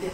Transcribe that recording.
对